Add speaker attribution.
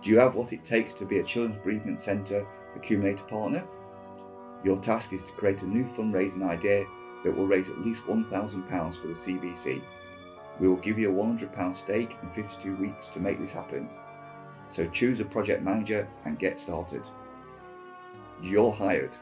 Speaker 1: Do you have what it takes to be a Children's Bereavement Centre Accumulator partner? Your task is to create a new fundraising idea that will raise at least £1,000 for the CBC. We will give you a £100 stake in 52 weeks to make this happen. So choose a project manager and get started. You're hired.